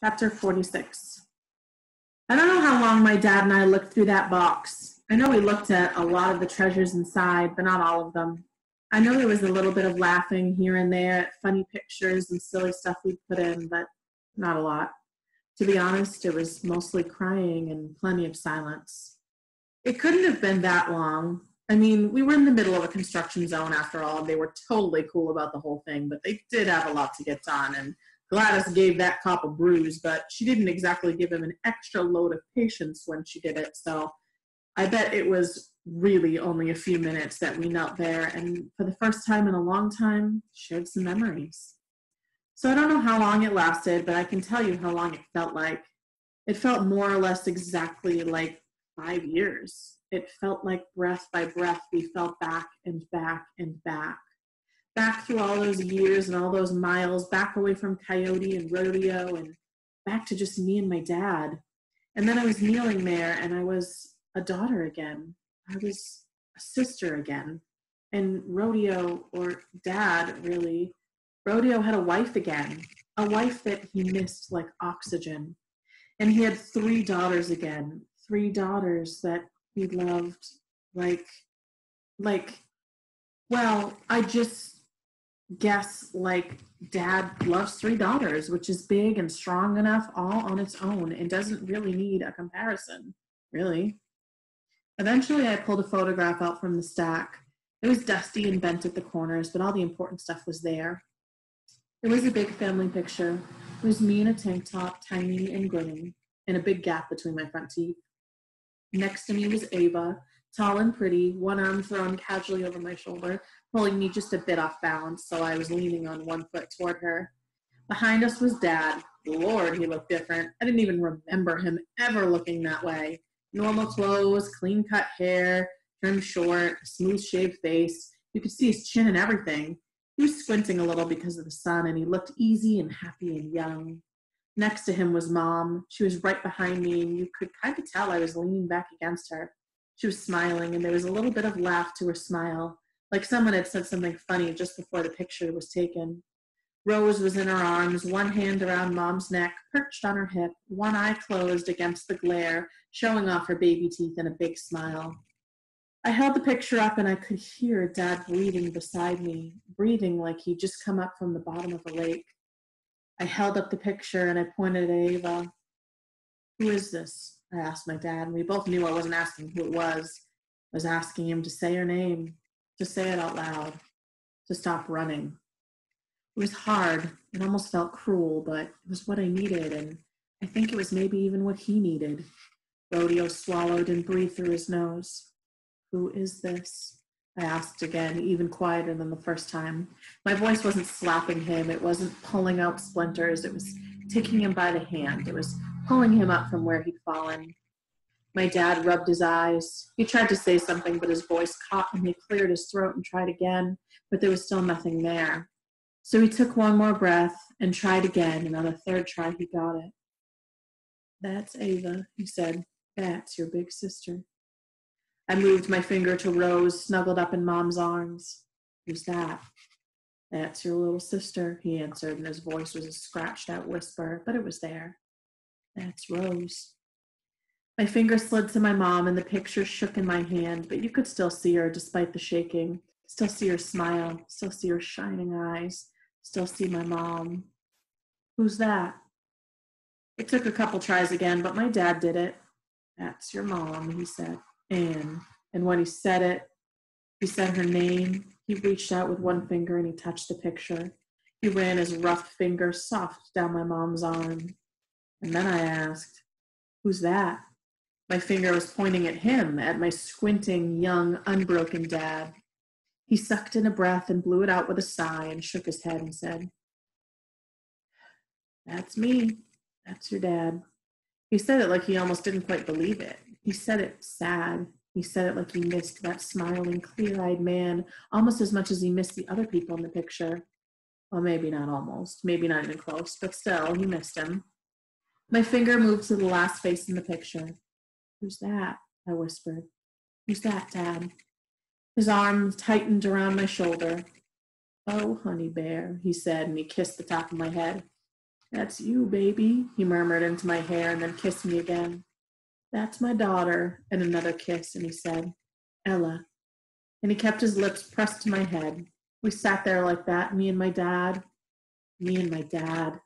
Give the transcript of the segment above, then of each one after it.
Chapter 46. I don't know how long my dad and I looked through that box. I know we looked at a lot of the treasures inside, but not all of them. I know there was a little bit of laughing here and there at funny pictures and silly stuff we'd put in, but not a lot. To be honest, it was mostly crying and plenty of silence. It couldn't have been that long. I mean, we were in the middle of a construction zone after all, and they were totally cool about the whole thing, but they did have a lot to get done, and Gladys gave that cop a bruise, but she didn't exactly give him an extra load of patience when she did it. So I bet it was really only a few minutes that we knelt there and for the first time in a long time shared some memories. So I don't know how long it lasted, but I can tell you how long it felt like. It felt more or less exactly like five years. It felt like breath by breath we felt back and back and back back through all those years and all those miles, back away from coyote and rodeo, and back to just me and my dad. And then I was kneeling there and I was a daughter again. I was a sister again. And rodeo, or dad really, rodeo had a wife again, a wife that he missed like oxygen. And he had three daughters again, three daughters that he loved like, like, well, I just guess like dad loves three daughters, which is big and strong enough all on its own and doesn't really need a comparison, really. Eventually, I pulled a photograph out from the stack. It was dusty and bent at the corners, but all the important stuff was there. It was a big family picture. It was me in a tank top, tiny and grinning, and a big gap between my front teeth. Next to me was Ava, tall and pretty, one arm thrown casually over my shoulder, pulling me just a bit off balance, so I was leaning on one foot toward her. Behind us was Dad. Lord, he looked different. I didn't even remember him ever looking that way. Normal clothes, clean cut hair, trimmed short, smooth shaved face. You could see his chin and everything. He was squinting a little because of the sun, and he looked easy and happy and young. Next to him was Mom. She was right behind me, and you could kind of tell I was leaning back against her. She was smiling, and there was a little bit of laugh to her smile, like someone had said something funny just before the picture was taken. Rose was in her arms, one hand around Mom's neck, perched on her hip, one eye closed against the glare, showing off her baby teeth in a big smile. I held the picture up and I could hear Dad breathing beside me, breathing like he'd just come up from the bottom of a lake. I held up the picture and I pointed at Ava. Who is this? I asked my dad, and we both knew I wasn't asking who it was. I was asking him to say her name, to say it out loud, to stop running. It was hard. It almost felt cruel, but it was what I needed, and I think it was maybe even what he needed. Rodeo swallowed and breathed through his nose. Who is this? I asked again, even quieter than the first time. My voice wasn't slapping him, it wasn't pulling out splinters, it was taking him by the hand. It was pulling him up from where he'd fallen. My dad rubbed his eyes. He tried to say something, but his voice caught and he cleared his throat and tried again, but there was still nothing there. So he took one more breath and tried again, and on the third try, he got it. That's Ava, he said. That's your big sister. I moved my finger to Rose, snuggled up in Mom's arms. Who's that? That's your little sister, he answered, and his voice was a scratched out whisper, but it was there. That's Rose. My finger slid to my mom, and the picture shook in my hand, but you could still see her despite the shaking, still see her smile, still see her shining eyes, still see my mom. Who's that? It took a couple tries again, but my dad did it. That's your mom, he said. Anne. And when he said it, he said her name. He reached out with one finger and he touched the picture. He ran his rough finger soft down my mom's arm. And then I asked, Who's that? My finger was pointing at him, at my squinting, young, unbroken dad. He sucked in a breath and blew it out with a sigh and shook his head and said, That's me. That's your dad. He said it like he almost didn't quite believe it. He said it sad. He said it like he missed that smiling, clear eyed man almost as much as he missed the other people in the picture. Well, maybe not almost, maybe not even close, but still, he missed him. My finger moved to the last face in the picture. Who's that? I whispered. Who's that, Dad? His arm tightened around my shoulder. Oh, honey bear, he said, and he kissed the top of my head. That's you, baby, he murmured into my hair and then kissed me again. That's my daughter, and another kiss, and he said, Ella. And he kept his lips pressed to my head. We sat there like that, me and my dad, me and my dad.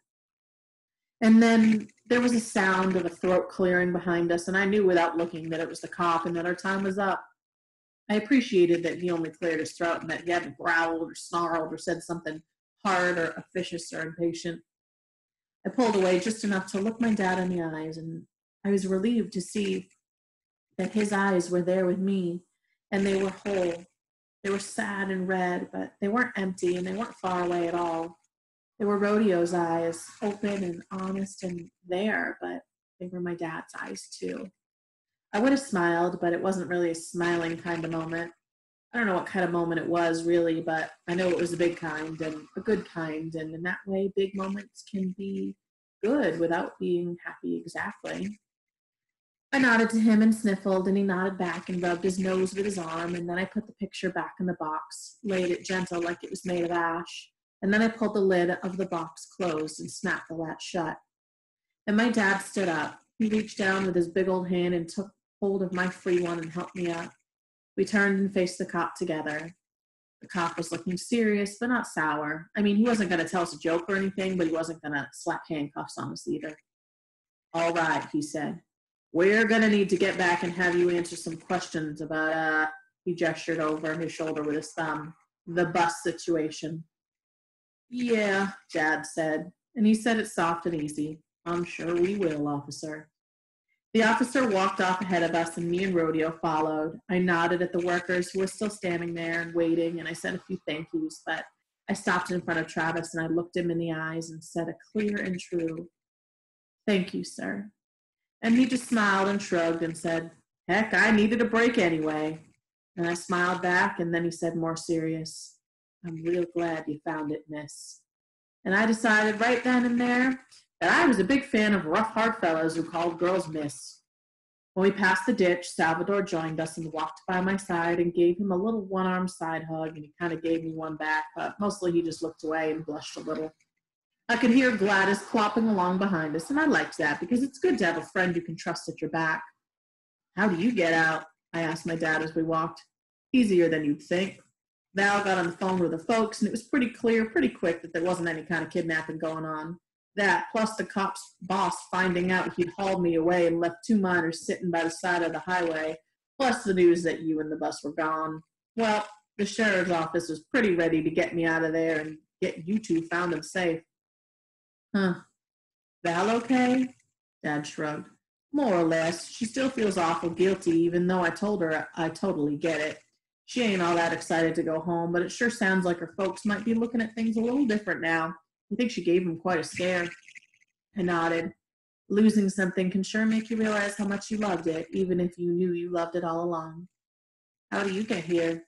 And then there was a sound of a throat clearing behind us, and I knew without looking that it was the cop and that our time was up. I appreciated that he only cleared his throat and that he hadn't growled or snarled or said something hard or officious or impatient. I pulled away just enough to look my dad in the eyes, and I was relieved to see that his eyes were there with me and they were whole. They were sad and red, but they weren't empty and they weren't far away at all. They were Rodeo's eyes, open and honest and there, but they were my dad's eyes too. I would have smiled, but it wasn't really a smiling kind of moment. I don't know what kind of moment it was really, but I know it was a big kind and a good kind, and in that way, big moments can be good without being happy exactly. I nodded to him and sniffled, and he nodded back and rubbed his nose with his arm, and then I put the picture back in the box, laid it gentle like it was made of ash, and then I pulled the lid of the box closed and snapped the latch shut. And my dad stood up. He reached down with his big old hand and took hold of my free one and helped me up. We turned and faced the cop together. The cop was looking serious, but not sour. I mean, he wasn't going to tell us a joke or anything, but he wasn't going to slap handcuffs on us either. All right, he said. We're going to need to get back and have you answer some questions about, uh, he gestured over his shoulder with his thumb, the bus situation. Yeah, Dad said, and he said it soft and easy. I'm sure we will, officer. The officer walked off ahead of us, and me and Rodeo followed. I nodded at the workers who were still standing there and waiting, and I said a few thank yous, but I stopped in front of Travis and I looked him in the eyes and said a clear and true, Thank you, sir. And he just smiled and shrugged and said, Heck, I needed a break anyway. And I smiled back, and then he said, more serious, I'm real glad you found it, miss. And I decided right then and there that I was a big fan of rough, hard fellows who called girls miss. When we passed the ditch, Salvador joined us and walked by my side and gave him a little one armed side hug, and he kind of gave me one back, but mostly he just looked away and blushed a little. I could hear Gladys clopping along behind us, and I liked that because it's good to have a friend you can trust at your back. How do you get out? I asked my dad as we walked. Easier than you'd think. Val got on the phone with the folks, and it was pretty clear, pretty quick, that there wasn't any kind of kidnapping going on. That, plus the cop's boss finding out he'd hauled me away and left two minors sitting by the side of the highway, plus the news that you and the bus were gone. Well, the sheriff's office was pretty ready to get me out of there and get you two found and safe. Huh. Val okay? Dad shrugged. More or less. She still feels awful guilty, even though I told her I totally get it. She ain't all that excited to go home, but it sure sounds like her folks might be looking at things a little different now. I think she gave him quite a scare. I nodded. Losing something can sure make you realize how much you loved it, even if you knew you loved it all along. How do you get here?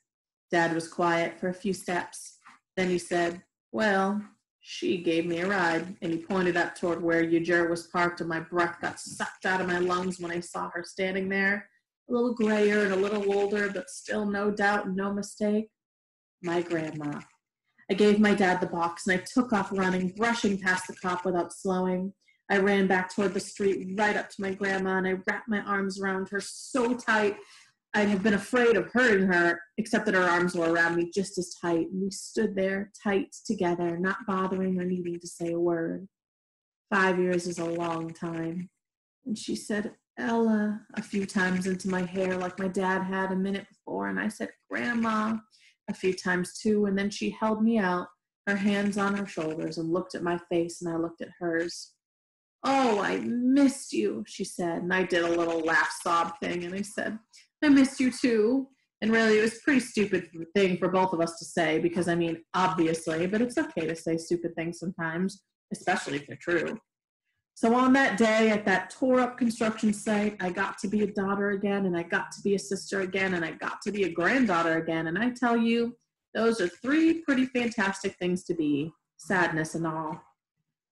Dad was quiet for a few steps. Then he said, Well, she gave me a ride, and he pointed up toward where Yager was parked, and my breath got sucked out of my lungs when I saw her standing there, a little grayer and a little older, but still no doubt, no mistake. My grandma. I gave my dad the box, and I took off running, brushing past the cop without slowing. I ran back toward the street, right up to my grandma, and I wrapped my arms around her so tight I'd have been afraid of hurting her, except that her arms were around me just as tight, and we stood there tight together, not bothering or needing to say a word. Five years is a long time. And she said, Ella, a few times into my hair, like my dad had a minute before, and I said, Grandma, a few times too, and then she held me out, her hands on her shoulders, and looked at my face, and I looked at hers. Oh, I missed you, she said, and I did a little laugh sob thing, and I said, I missed you too. And really, it was a pretty stupid thing for both of us to say because, I mean, obviously, but it's okay to say stupid things sometimes, especially if they're true. So on that day at that tore up construction site, I got to be a daughter again, and I got to be a sister again, and I got to be a granddaughter again. And I tell you, those are three pretty fantastic things to be, sadness and all.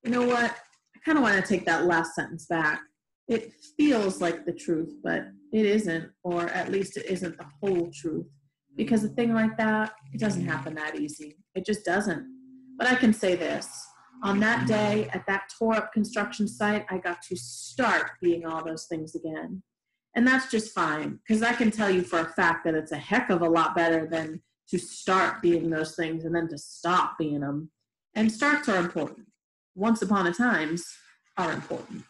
You know what? I kind of want to take that last sentence back. It feels like the truth, but it isn't, or at least it isn't the whole truth. Because a thing like that, it doesn't happen that easy. It just doesn't. But I can say this On that day, at that tore up construction site, I got to start being all those things again. And that's just fine, because I can tell you for a fact that it's a heck of a lot better than to start being those things and then to stop being them. And starts are important. Once upon a times are important.